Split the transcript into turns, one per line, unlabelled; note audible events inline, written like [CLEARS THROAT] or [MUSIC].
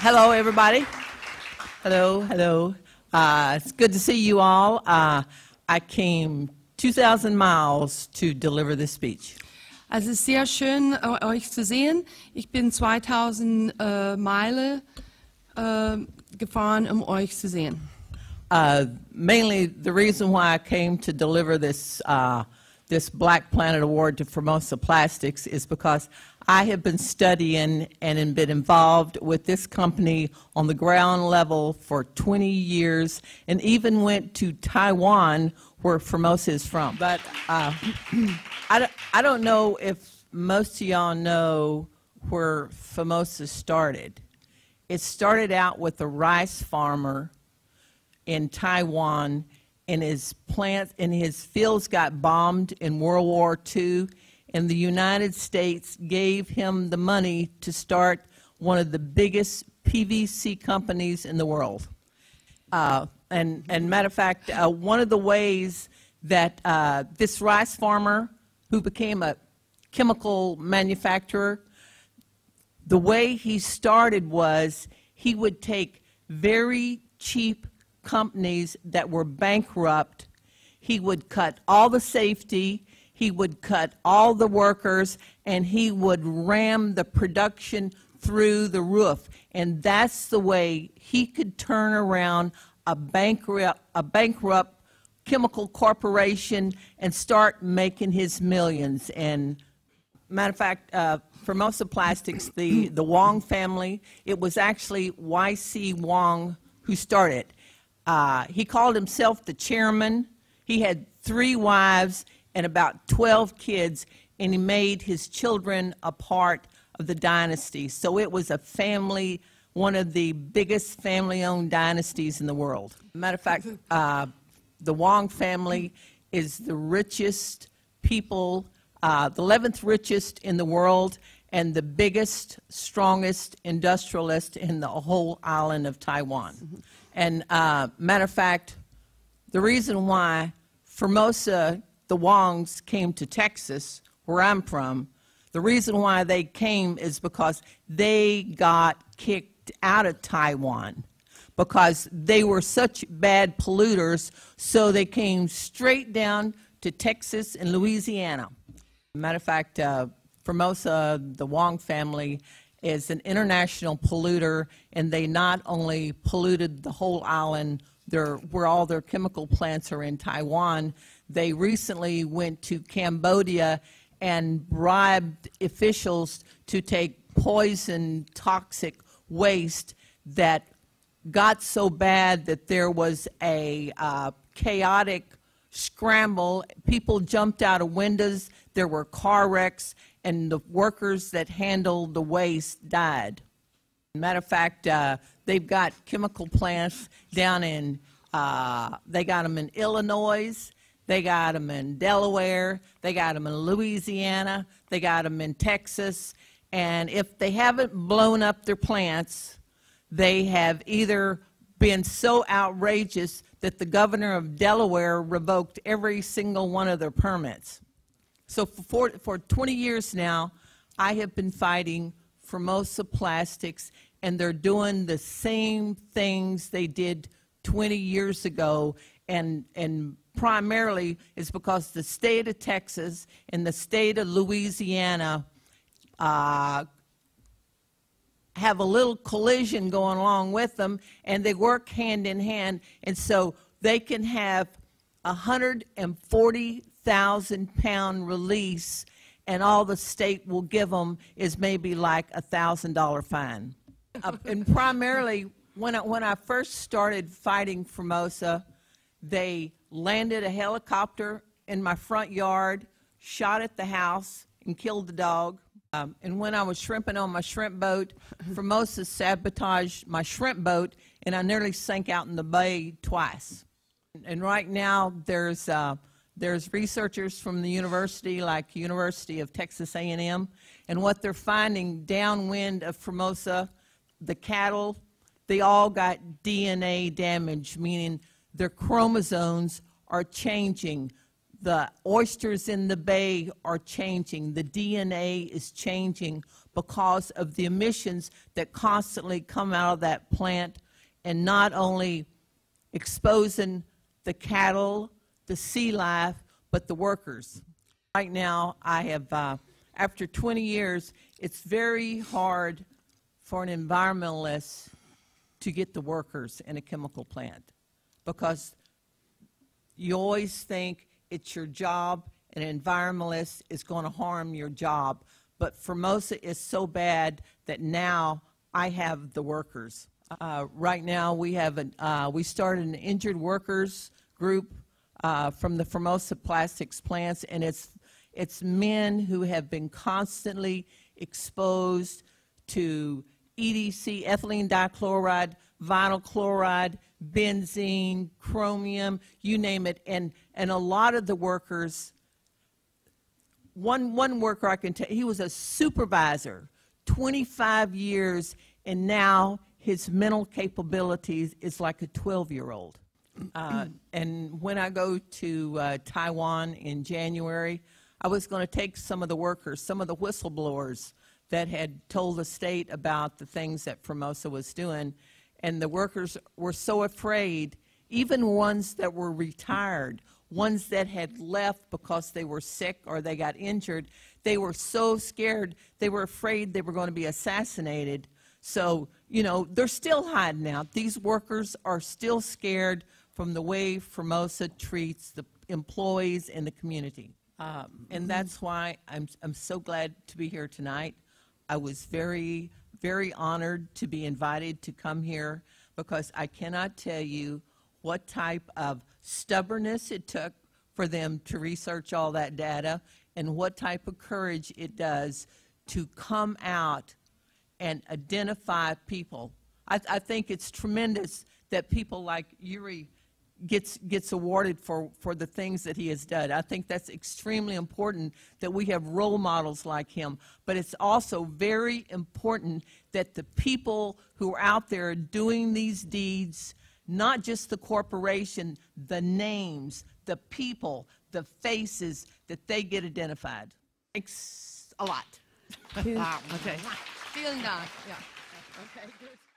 Hello, everybody. Hello, hello. Uh, it's good to see you all. Uh, I came 2,000 miles to deliver this speech.
Also es ist sehr schön, euch zu sehen. Ich bin 2000 äh, Meilen äh, gefahren, um euch zu sehen.
Uh, mainly, the reason why I came to deliver this uh, this Black Planet Award to Formosa Plastics is because I have been studying and been involved with this company on the ground level for 20 years, and even went to Taiwan, where Formosa is from. But uh, [CLEARS THROAT] I, don't, I don't know if most of y'all know where Formosa started. It started out with a rice farmer in Taiwan, and his plants and his fields got bombed in World War II, and the United States gave him the money to start one of the biggest PVC companies in the world. Uh, and, and matter of fact, uh, one of the ways that uh, this rice farmer, who became a chemical manufacturer, the way he started was he would take very cheap companies that were bankrupt. He would cut all the safety, he would cut all the workers, and he would ram the production through the roof. And that's the way he could turn around a bankrupt, a bankrupt chemical corporation and start making his millions. And matter of fact, uh, Formosa Plastics, the, the Wang family, it was actually Y.C. Wang who started. Uh, he called himself the chairman. He had three wives and about 12 kids, and he made his children a part of the dynasty. So it was a family, one of the biggest family owned dynasties in the world. Matter of fact, uh, the Wang family is the richest people, uh, the 11th richest in the world, and the biggest, strongest industrialist in the whole island of Taiwan. And uh, matter of fact, the reason why Formosa, the Wangs, came to Texas, where I'm from, the reason why they came is because they got kicked out of Taiwan because they were such bad polluters, so they came straight down to Texas and Louisiana. Matter of fact, uh, Formosa, the Wang family, is an international polluter, and they not only polluted the whole island where all their chemical plants are in Taiwan, they recently went to Cambodia and bribed officials to take poison, toxic waste that got so bad that there was a uh, chaotic scramble. People jumped out of windows. There were car wrecks and the workers that handled the waste died. Matter of fact, uh, they've got chemical plants down in, uh, they got them in Illinois, they got them in Delaware, they got them in Louisiana, they got them in Texas, and if they haven't blown up their plants, they have either been so outrageous that the governor of Delaware revoked every single one of their permits. So for, for 20 years now, I have been fighting Formosa Plastics, and they're doing the same things they did 20 years ago, and, and primarily is because the state of Texas and the state of Louisiana uh, have a little collision going along with them, and they work hand in hand, and so they can have a 140 thousand pound release and all the state will give them is maybe like a thousand dollar fine. uh, and primarily, when I, when I first started fighting Formosa, they landed a helicopter in my front yard, shot at the house, and killed the dog. Um, and when I was shrimping on my shrimp boat, [LAUGHS] Formosa sabotaged my shrimp boat, and I nearly sank out in the bay twice. And right now, there's uh, there's researchers from the university, like University of Texas A&M, and what they're finding downwind of Formosa, the cattle, they all got DNA damage, meaning their chromosomes are changing. the oysters in the bay are changing. The DNA is changing because of the emissions that constantly come out of that plant and not only exposing the cattle, the sea life, but the workers. Right now, I have, uh, after 20 years, it's very hard for an environmentalist to get the workers in a chemical plant because you always think it's your job, and an environmentalist is going to harm your job. But Formosa is so bad that now I have the workers. Uh, right now, we have an, uh, we started an injured workers group uh, from the Formosa Plastics plants, and it's it's men who have been constantly exposed to EDC, ethylene dichloride, vinyl chloride, benzene, chromium, you name it. And, and a lot of the workers, one, one worker I can tell, he was a supervisor, 25 years, and now his mental capabilities is like a 12 year old. Uh, and when I go to uh, Taiwan in January, I was going to take some of the workers, some of the whistleblowers that had told the state about the things that Formosa was doing, and the workers were so afraid, even ones that were retired, ones that had left because they were sick or they got injured, they were so scared, they were afraid they were going to be assassinated. So, you know, they're still hiding out. These workers are still scared from the way Formosa treats the employees and the community. Um, and that's why I'm, I'm so glad to be here tonight. I was very, very honored to be invited to come here because I cannot tell you what type of stubbornness it took for them to research all that data and what type of courage it does to come out and identify people. I, I think it's tremendous that people like Yuri gets gets awarded for for the things that he has done. I think that's extremely important that we have role models like him. But it's also very important that the people who are out there doing these deeds, not just the corporation, the names, the people, the faces, that they get identified. Thanks a lot. [LAUGHS]
Okay. Vielen Dank. Ja.
Okay, good.